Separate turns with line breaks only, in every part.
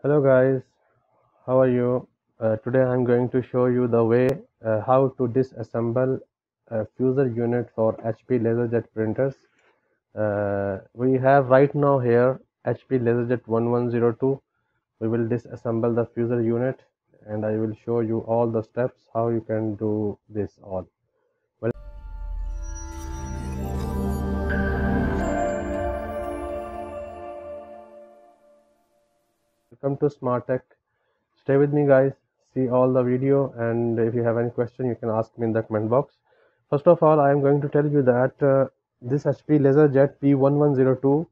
Hello guys, how are you? Uh, today I'm going to show you the way uh, how to disassemble a fuser unit for HP LaserJet printers. Uh, we have right now here HP LaserJet 1102. We will disassemble the fuser unit and I will show you all the steps how you can do this all. Well, welcome to Smart Tech. Stay with me guys, see all the video and if you have any question you can ask me in the comment box. First of all, I am going to tell you that uh, this HP LaserJet P1102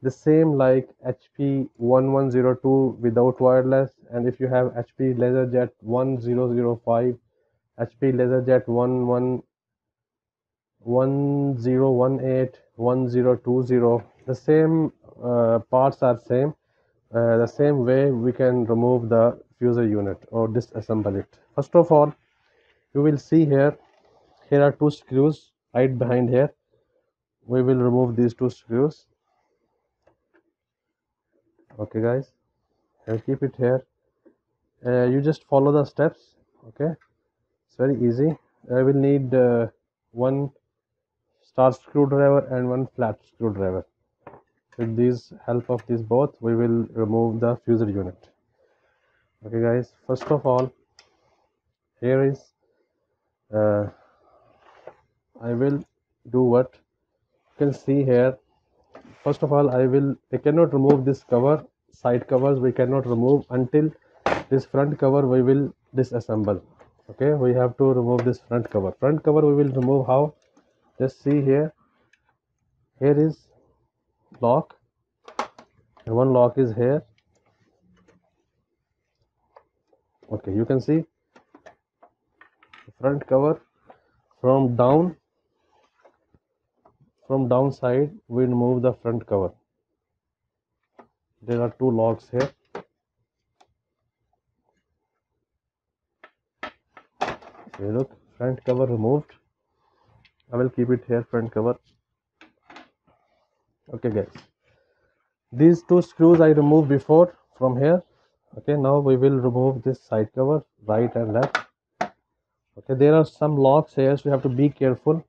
the same like HP 1102 without wireless and if you have HP LaserJet 1005 HP LaserJet 11 1018 1020 the same uh, parts are same uh, the same way we can remove the fuser unit or disassemble it. First of all you will see here here are two screws right behind here. We will remove these two screws. Okay guys. I'll keep it here. Uh, you just follow the steps. Okay. It's very easy. I will need uh, one star screwdriver and one flat screwdriver with these help of these both we will remove the fuser unit. Okay guys. First of all here is uh, I will do what you can see here. First of all I will I cannot remove this cover. Side covers we cannot remove until this front cover we will disassemble. Okay we have to remove this front cover. Front cover we will remove how? Just see here. Here is lock. And one lock is here. Okay you can see. Front cover from down. From downside we remove the front cover. There are two locks here. Okay look front cover removed. I will keep it here front cover okay guys. These two screws i removed before from here. Okay now we will remove this side cover right and left. Okay there are some locks here so you have to be careful.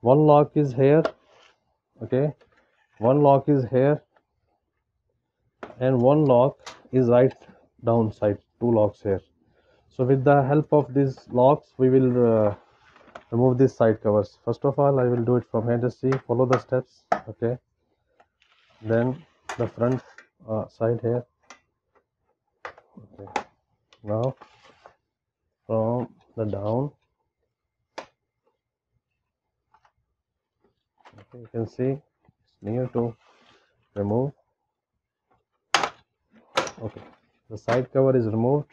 One lock is here. Okay one lock is here. And one lock is right downside two locks here. So with the help of these locks we will uh, remove these side covers. First of all i will do it from here. Just see follow the steps. Okay then the front uh, side here. Okay. Now from the down. Okay you can see it's near to remove. Okay. The side cover is removed.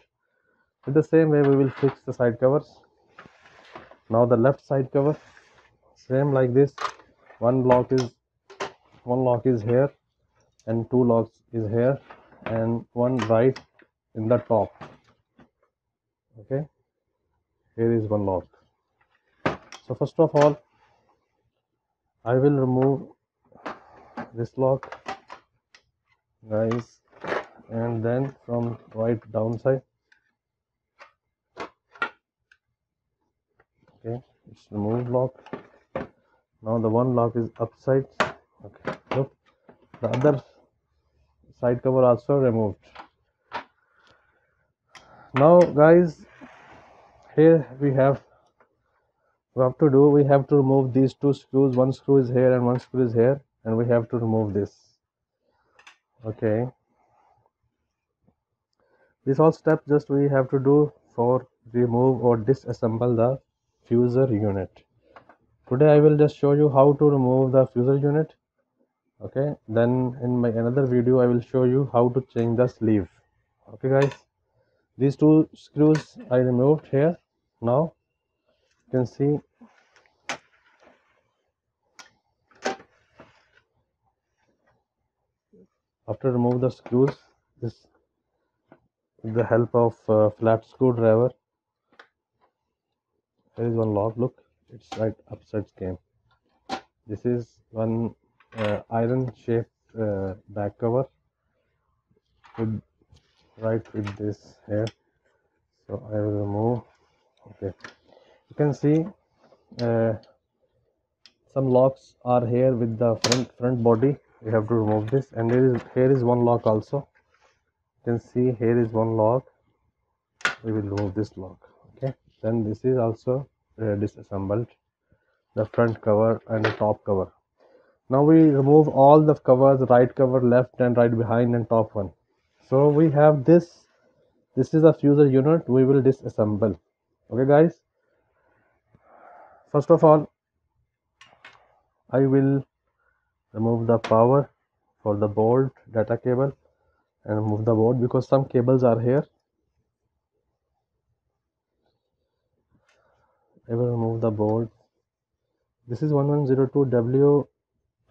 In the same way we will fix the side covers. Now the left side cover same like this. One lock is one lock is here and two locks is here and one right in the top. Okay? Here is one lock so first of all I will remove this lock guys and then from right downside okay it's removed lock now the one lock is upside. Okay look the other side cover also removed. Now guys here we have we have to do we have to remove these two screws. One screw is here and one screw is here and we have to remove this. Okay. This all step just we have to do for remove or disassemble the fuser unit. Today i will just show you how to remove the fuser unit okay then in my another video i will show you how to change the sleeve. Okay guys these two screws i removed here. Now you can see. After remove the screws this with the help of uh, flat screwdriver there is one lock. Look it's right upside came this is one iron shaped uh, back cover with right with this here so I will remove. Okay. You can see uh, some locks are here with the front front body. We have to remove this. And there is here is one lock also. You can see here is one lock. We will remove this lock. Okay. Then this is also uh, disassembled. The front cover and the top cover now we remove all the covers right cover left and right behind and top one. So we have this. This is a fuser unit we will disassemble. Okay guys? First of all I will remove the power for the board data cable and remove the board because some cables are here. I will remove the board this is 1102W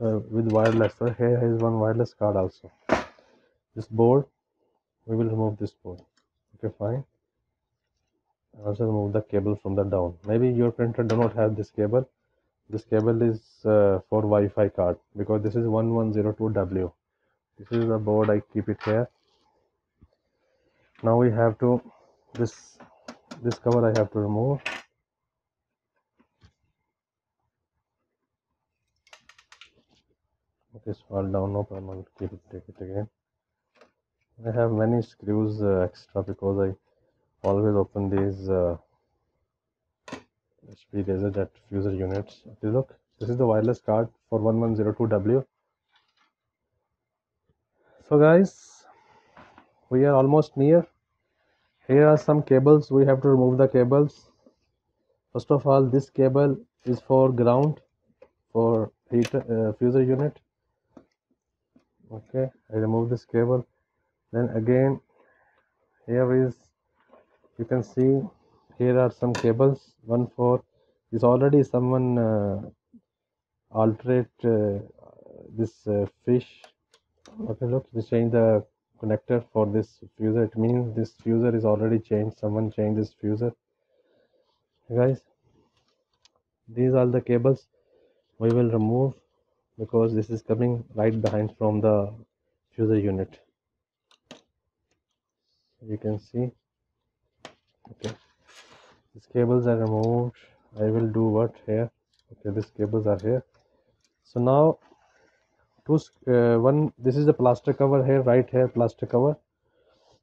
uh, with wireless so here is one wireless card also. This board we will remove this board. Okay fine. Also remove the cable from the down. Maybe your printer do not have this cable. This cable is uh, for Wi-Fi card because this is 1102W this is the board. I keep it here. Now we have to this this cover I have to remove this fall down no problem I'll keep it take it again I have many screws uh, extra because I always open these uh, HP LaserJet fuser units. Okay, look, this is the wireless card for 1102W. So guys, we are almost near. Here are some cables. We have to remove the cables. First of all, this cable is for ground for heater uh, fuser unit. Okay, I remove this cable. Then again, here is you can see here are some cables. One for is already someone uh, alterate uh, this uh, fish. Okay look they change the connector for this fuser. It means this fuser is already changed. Someone changed this fuser. Guys these are the cables we will remove because this is coming right behind from the fuser unit. You can see okay these cables are removed. I will do what here? Okay these cables are here. So now two uh, one this is the plaster cover here right here plaster cover.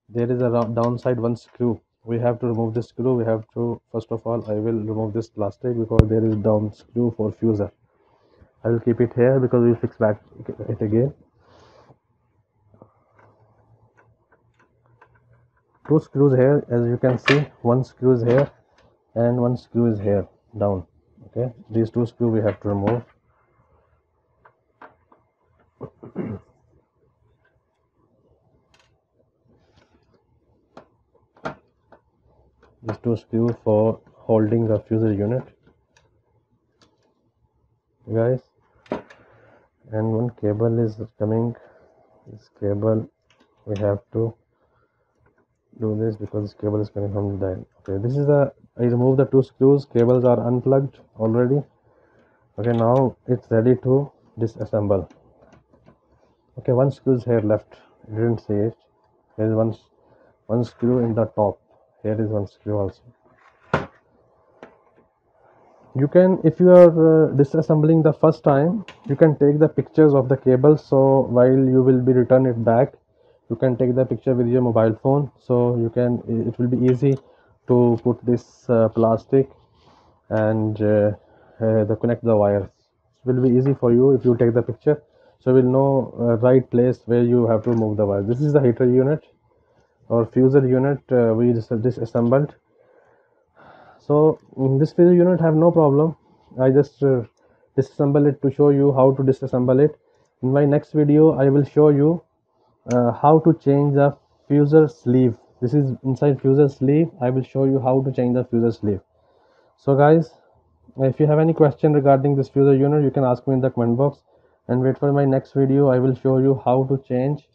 There is a downside one screw. We have to remove this screw. We have to first of all I will remove this plastic because there is down screw for fuser I will keep it here because we'll fix back it again. Two screws here as you can see. One screw is here and one screw is here down. Okay? These two screw we have to remove. These two screw for holding the fuser unit. Guys and one cable is coming. This cable we have to do this because this cable is coming from the okay this is the I remove the two screws. Cables are unplugged already. Okay now it's ready to disassemble. Okay one screw is here left. Didn't see it. There is one one screw in the top. Here is one screw also you can if you are uh, disassembling the first time you can take the pictures of the cable. So while you will be return it back you can take the picture with your mobile phone. So you can it will be easy to put this uh, plastic and uh, uh, the connect the wires. It will be easy for you if you take the picture. So we'll know uh, right place where you have to move the wire. This is the heater unit or fuser unit uh, we just disassembled so this fuser unit have no problem. I just uh, disassemble it to show you how to disassemble it. In my next video i will show you how to change the fuser sleeve. This is inside fuser sleeve. I will show you how to change the fuser sleeve. So guys if you have any question regarding this fuser unit you can ask me in the comment box. And wait for my next video. I will show you how to change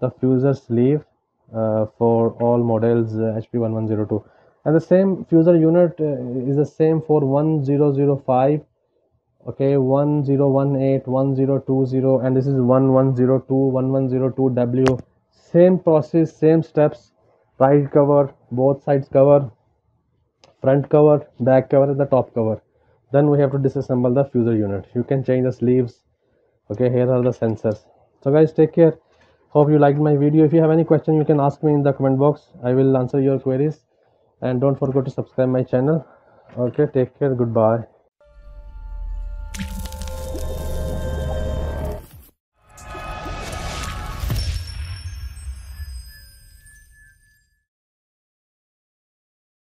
the fuser sleeve uh, for all models uh, hp1102 and the same fuser unit uh, is the same for 1005 okay? 1018 1020 and this is 1102 1102w same process same steps. Right cover both sides cover front cover back cover and the top cover. Then we have to disassemble the fuser unit. You can change the sleeves okay? Here are the sensors. So guys take care. Hope you liked my video. If you have any question you can ask me in the comment box. I will answer your queries and don't forget to subscribe my channel. Okay take care. Goodbye